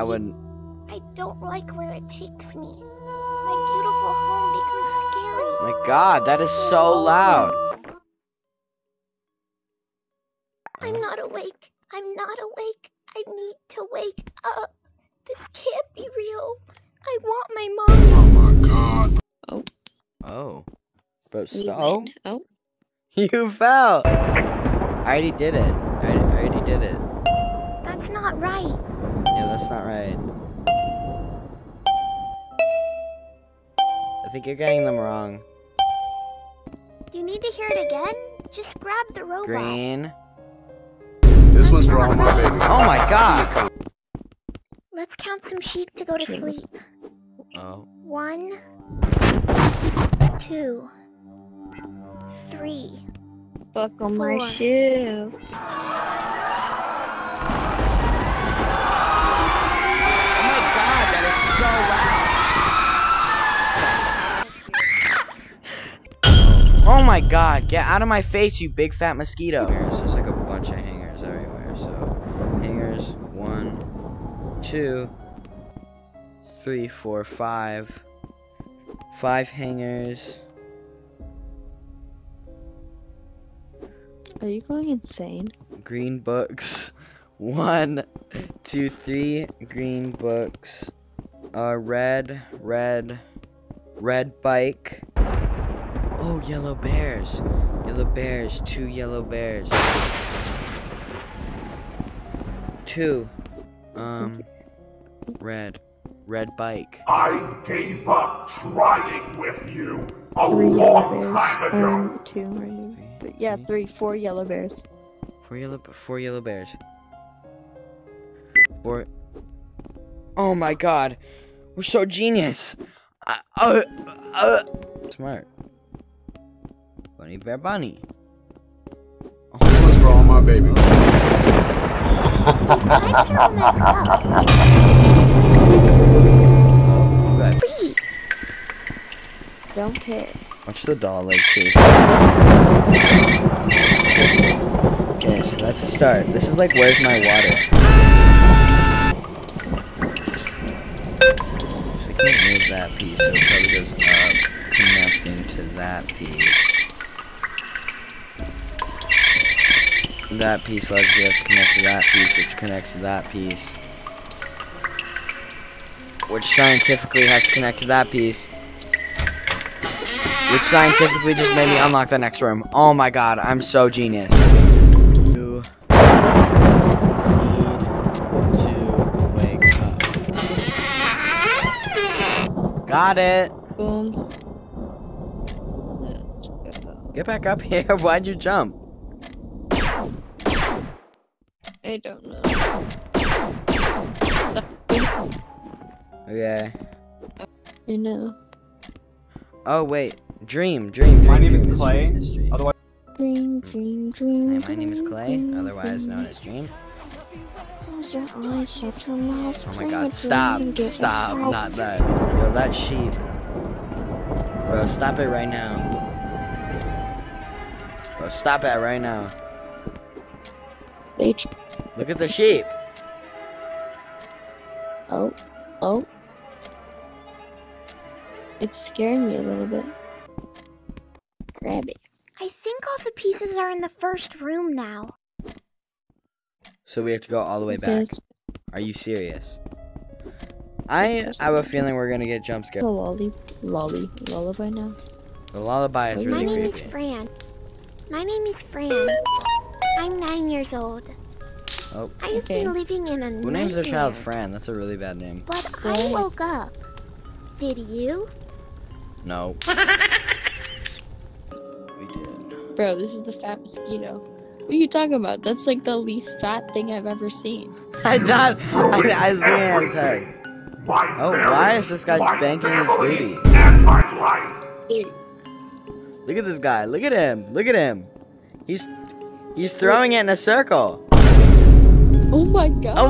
I wouldn't. I don't like where it takes me. My beautiful home becomes scary. My God, that is so loud. I'm not awake. I'm not awake. I need to wake up. This can't be real. I want my mommy. Oh my god. Oh, oh. but You so. Oh, you fell. I already did it. I already did it. That's not right. Yeah, that's not right. I think you're getting them wrong. You need to hear it again? Just grab the robot. Green. This one's for all my baby. Oh my God. Let's count some sheep to go to sleep. Oh. One, two, three. buckle my shoe. Oh my God, get out of my face, you big fat mosquito. There's just like a bunch of hangers everywhere. So, hangers, one, two, three, four, five. Five hangers. Are you going insane? green books. One, two, three green books. Uh, red, red, red bike. Oh, yellow bears. Yellow bears. Two yellow bears. Two. Um, red, red bike. I gave up trying with you a Three long time ago. Um, two. I th- yeah, three, four yellow bears. Four yellow, four yellow bears. Four. Oh my god, we're so genius. Uh, uh, uh. Smart. Bunny bear bunny. This one's for all my baby. These pipes are all messed up. Oh. Please. Don't care. Watch the doll leg chase. Okay, so that's a start. This is like, where's my water? So we can't move that piece, so it probably goes up, connecting to that piece. That piece has to connect to that piece, which connects to that piece. Which scientifically has to connect to that piece. Which scientifically just made me unlock the next room. Oh my god, I'm so genius. You need to wake up. Got it. Boom. Get back up here. Why'd you jump? I don't know. Okay. I know. Oh wait, dream, dream. dream My name is dream, Clay, dream, is dream. Otherwise, Dream, dream, dream. Hi, my name is Clay, dream, otherwise known as Dream. Close your eyes, shut your mouth. Oh my god, stop, stop, not that. Yo, that sheep. Bro, stop it right now. Bro, stop it right now. They tr- Look at the sheep. oh, oh. It's scaring me a little bit. Grab it. I think all the pieces are in the first room now. So we have to go all the way back. Are you serious? I have a feeling we're gonna get jump A scared. lolly, lolly, lullaby now. The lullaby is My My really name is. Fran. My name is Fran. I'm nine years old. Oh, I have Okay. been living in a who names their child Fran? That's a really bad name. But I woke up. Did you? No. we did. Bro, this is the fat mosquito. What are you talking about? That's like the least fat thing I've ever seen. I thought I, I was looking at his head. My Oh, marriage, why is this guy spanking his family, booty? And my life. Hey, Look at this guy. Look at him. Look at him. He's he's throwing it in a circle. Oh my god. Oh